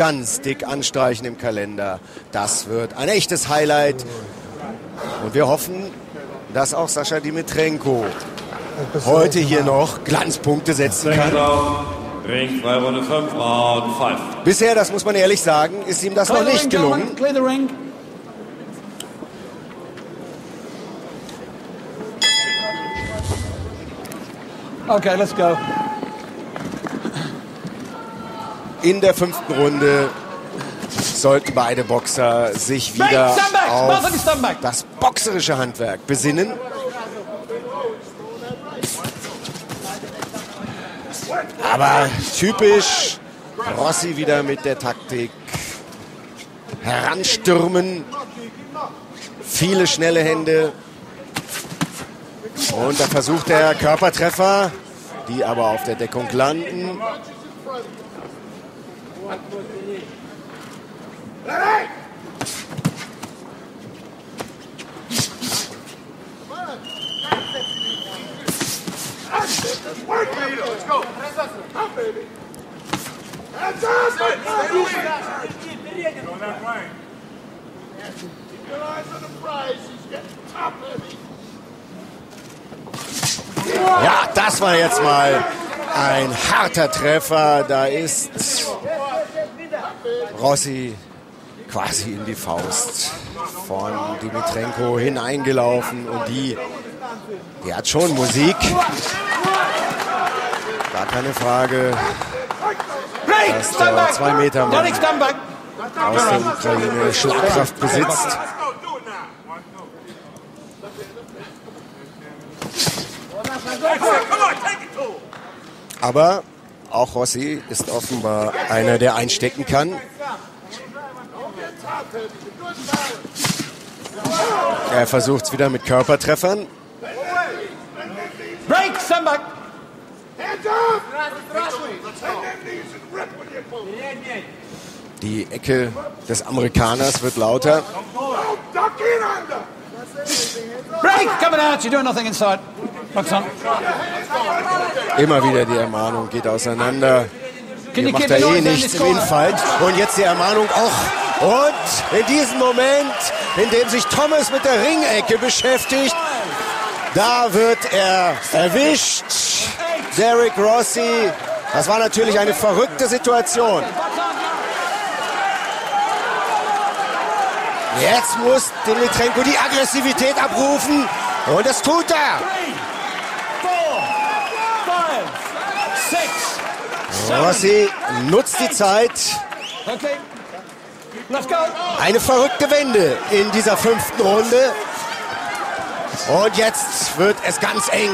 ganz dick anstreichen im Kalender. Das wird ein echtes Highlight. Und wir hoffen, dass auch Sascha Dimitrenko heute hier noch Glanzpunkte setzen kann. Ring, frei Runde 5, Round 5. Bisher, das muss man ehrlich sagen, ist ihm das noch nicht gelungen. Okay, let's go. In der fünften Runde sollten beide Boxer sich wieder auf das boxerische Handwerk besinnen. Aber typisch Rossi wieder mit der Taktik. Heranstürmen. Viele schnelle Hände. Und da versucht der Körpertreffer, die aber auf der Deckung landen. Ja, das war jetzt mal ein harter Treffer. Da ist Rossi quasi in die Faust von Dimitrenko hineingelaufen und die, die hat schon Musik. Gar keine Frage, dass der back. zwei Meter Mann aus der Ukraine Schlagkraft besitzt. Aber auch Rossi ist offenbar einer, der einstecken kann. Er versucht es wieder mit Körpertreffern. Break, back. Die Ecke des Amerikaners wird lauter. Break, coming out. You're doing nothing inside. Immer wieder die Ermahnung geht auseinander. Hier macht er eh nichts im? Infight. Und jetzt die Ermahnung auch. Und in diesem Moment, in dem sich Thomas mit der Ringecke beschäftigt, da wird er erwischt. Derek Rossi. Das war natürlich eine verrückte Situation. Jetzt muss Dimitrenko die Aggressivität abrufen. Und das tut er. Rossi nutzt die Zeit. Eine verrückte Wende in dieser fünften Runde. Und jetzt wird es ganz eng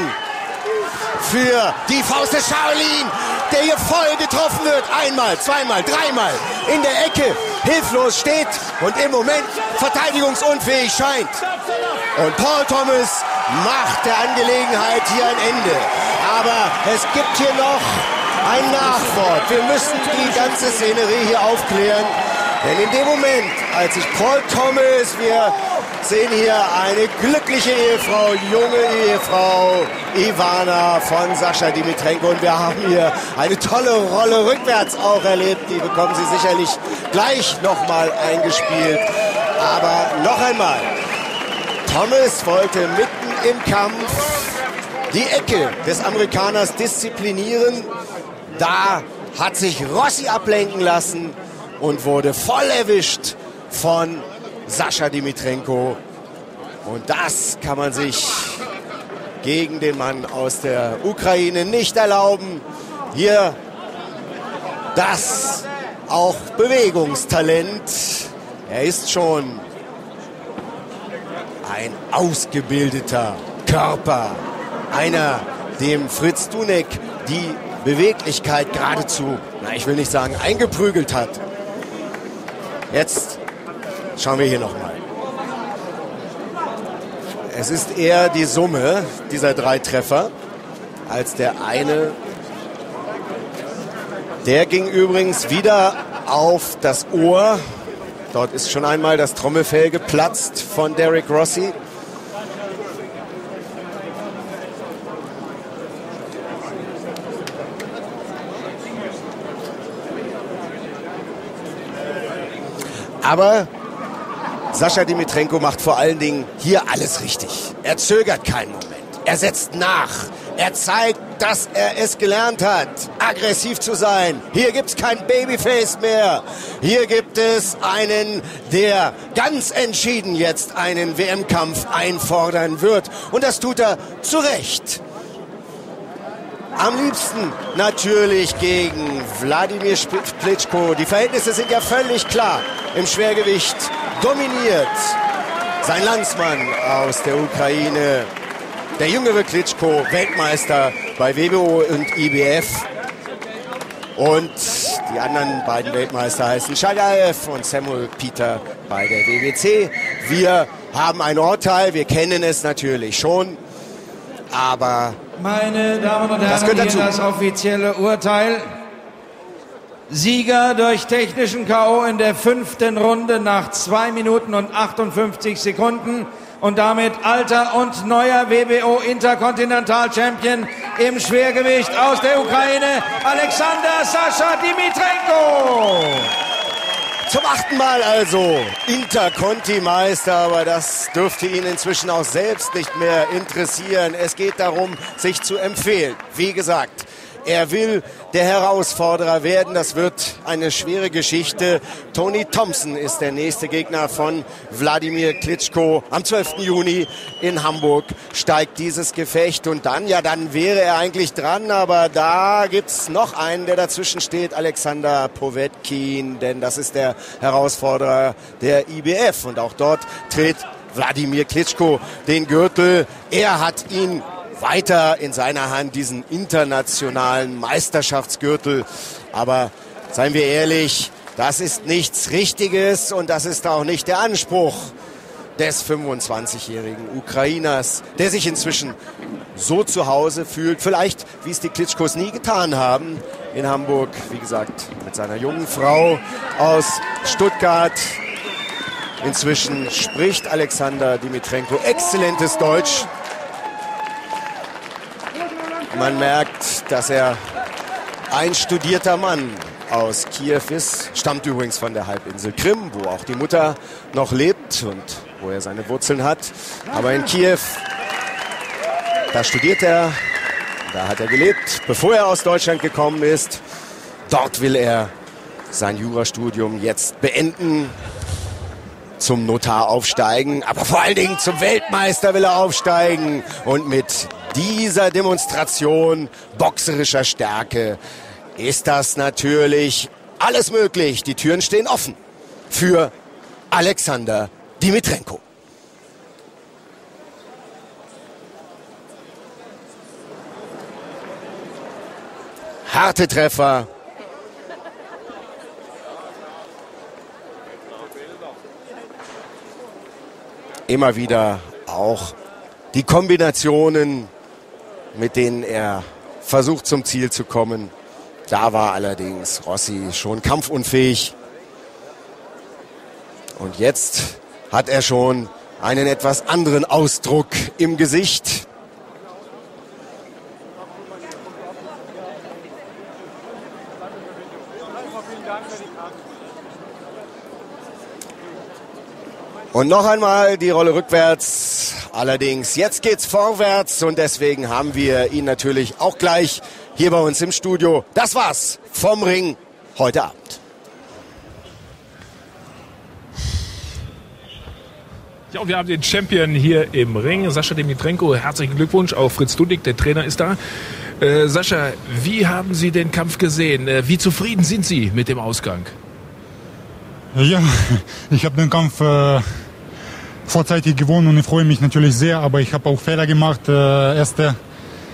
für die Faust des Shaolin, der hier voll getroffen wird. Einmal, zweimal, dreimal in der Ecke, hilflos steht und im Moment verteidigungsunfähig scheint. Und Paul Thomas macht der Angelegenheit hier ein Ende. Aber es gibt hier noch ein Nachwort. Wir müssen die ganze Szenerie hier aufklären. Denn in dem Moment, als sich Paul Thomas, wir sehen hier eine glückliche Ehefrau, junge Ehefrau, Ivana von Sascha Dimitrenko. Und wir haben hier eine tolle Rolle rückwärts auch erlebt. Die bekommen Sie sicherlich gleich nochmal eingespielt. Aber noch einmal, Thomas wollte mitten im Kampf die Ecke des Amerikaners disziplinieren. Da hat sich Rossi ablenken lassen und wurde voll erwischt von Sascha Dimitrenko. Und das kann man sich gegen den Mann aus der Ukraine nicht erlauben. Hier das auch Bewegungstalent. Er ist schon ein ausgebildeter Körper. Einer, dem Fritz Dunek die Beweglichkeit geradezu, na, ich will nicht sagen, eingeprügelt hat. Jetzt schauen wir hier nochmal. Es ist eher die Summe dieser drei Treffer als der eine. Der ging übrigens wieder auf das Ohr. Dort ist schon einmal das Trommelfell geplatzt von Derek Rossi. Aber Sascha Dimitrenko macht vor allen Dingen hier alles richtig. Er zögert keinen Moment. Er setzt nach. Er zeigt, dass er es gelernt hat, aggressiv zu sein. Hier gibt es kein Babyface mehr. Hier gibt es einen, der ganz entschieden jetzt einen WM-Kampf einfordern wird. Und das tut er zu Recht. Am liebsten natürlich gegen Wladimir Klitschko. Die Verhältnisse sind ja völlig klar. Im Schwergewicht dominiert sein Landsmann aus der Ukraine der jüngere Klitschko, Weltmeister bei WBO und IBF. Und die anderen beiden Weltmeister heißen Shadaev und Samuel Peter bei der WBC. Wir haben ein Urteil, wir kennen es natürlich schon, aber meine Damen und Herren, das, hier das offizielle Urteil. Sieger durch technischen K.O. in der fünften Runde nach zwei Minuten und 58 Sekunden und damit alter und neuer WBO Interkontinental Champion im Schwergewicht aus der Ukraine, Alexander Sascha Dimitrenko. Zum achten Mal also Interconti-Meister, aber das dürfte ihn inzwischen auch selbst nicht mehr interessieren. Es geht darum, sich zu empfehlen. Wie gesagt, er will der Herausforderer werden. Das wird eine schwere Geschichte. Tony Thompson ist der nächste Gegner von Wladimir Klitschko. Am 12. Juni in Hamburg steigt dieses Gefecht und dann, ja, dann wäre er eigentlich dran, aber da gibt's noch einen, der dazwischen steht, Alexander Povetkin, denn das ist der Herausforderer der IBF und auch dort tritt Wladimir Klitschko den Gürtel. Er hat ihn weiter in seiner Hand diesen internationalen Meisterschaftsgürtel. Aber seien wir ehrlich, das ist nichts Richtiges und das ist auch nicht der Anspruch des 25-jährigen Ukrainers, der sich inzwischen so zu Hause fühlt, vielleicht wie es die Klitschkos nie getan haben, in Hamburg, wie gesagt, mit seiner jungen Frau aus Stuttgart. Inzwischen spricht Alexander Dimitrenko exzellentes Deutsch man merkt, dass er ein studierter Mann aus Kiew ist, stammt übrigens von der Halbinsel Krim, wo auch die Mutter noch lebt und wo er seine Wurzeln hat. Aber in Kiew, da studiert er, da hat er gelebt, bevor er aus Deutschland gekommen ist. Dort will er sein Jurastudium jetzt beenden, zum Notar aufsteigen, aber vor allen Dingen zum Weltmeister will er aufsteigen und mit dieser Demonstration boxerischer Stärke ist das natürlich alles möglich. Die Türen stehen offen für Alexander Dimitrenko. Harte Treffer. Immer wieder auch die Kombinationen mit denen er versucht zum Ziel zu kommen. Da war allerdings Rossi schon kampfunfähig. Und jetzt hat er schon einen etwas anderen Ausdruck im Gesicht. Und noch einmal die Rolle rückwärts. Allerdings, jetzt geht's vorwärts und deswegen haben wir ihn natürlich auch gleich hier bei uns im Studio. Das war's vom Ring heute Abend. Ja, wir haben den Champion hier im Ring, Sascha Dimitrenko. Herzlichen Glückwunsch, auch Fritz Dudig, der Trainer ist da. Äh, Sascha, wie haben Sie den Kampf gesehen? Äh, wie zufrieden sind Sie mit dem Ausgang? Ja, ich habe den Kampf äh, vorzeitig gewonnen und ich freue mich natürlich sehr, aber ich habe auch Fehler gemacht. Äh, erste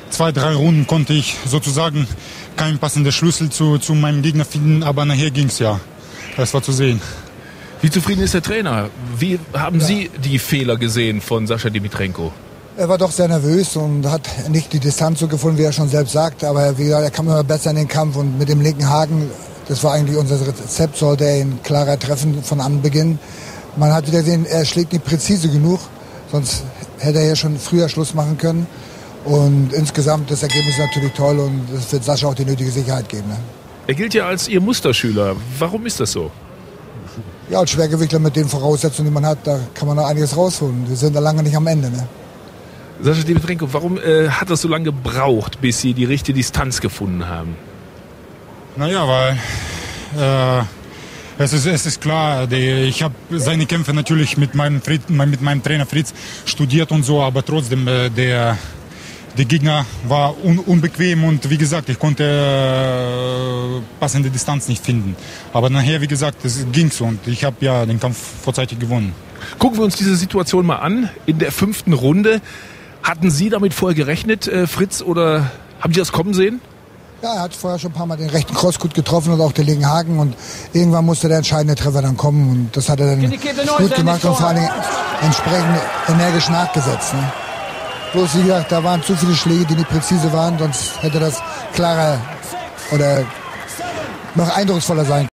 zwei, drei Runden konnte ich sozusagen keinen passenden Schlüssel zu, zu meinem Gegner finden, aber nachher ging es ja. Das war zu sehen. Wie zufrieden ist der Trainer? Wie haben ja. Sie die Fehler gesehen von Sascha Dimitrenko? Er war doch sehr nervös und hat nicht die Distanz so gefunden, wie er schon selbst sagt. Aber wie gesagt, er kam immer besser in den Kampf und mit dem linken Haken, das war eigentlich unser Rezept, sollte er ihn klarer treffen von Anbeginn. Man hat wieder gesehen, er schlägt nicht präzise genug, sonst hätte er ja schon früher Schluss machen können. Und insgesamt das Ergebnis ist natürlich toll und das wird Sascha auch die nötige Sicherheit geben. Ne? Er gilt ja als Ihr Musterschüler. Warum ist das so? Ja, als Schwergewichtler mit den Voraussetzungen, die man hat, da kann man noch einiges rausholen. Wir sind da lange nicht am Ende. Ne? Sascha Dimitrenko, warum äh, hat das so lange gebraucht, bis Sie die richtige Distanz gefunden haben? Naja, weil äh, es, ist, es ist klar, ich habe seine Kämpfe natürlich mit meinem, Fried, mit meinem Trainer Fritz studiert und so, aber trotzdem, äh, der, der Gegner war un, unbequem und wie gesagt, ich konnte äh, passende Distanz nicht finden. Aber nachher, wie gesagt, es ging so und ich habe ja den Kampf vorzeitig gewonnen. Gucken wir uns diese Situation mal an. In der fünften Runde. Hatten Sie damit vorher gerechnet, äh, Fritz, oder haben Sie das kommen sehen? Ja, er hat vorher schon ein paar Mal den rechten Cross gut getroffen und auch den linken Haken und irgendwann musste der entscheidende Treffer dann kommen und das hat er dann gut gemacht und vor allem entsprechend energisch nachgesetzt. Ne? Bloß wie gesagt, da waren zu viele Schläge, die nicht präzise waren, sonst hätte das klarer oder noch eindrucksvoller sein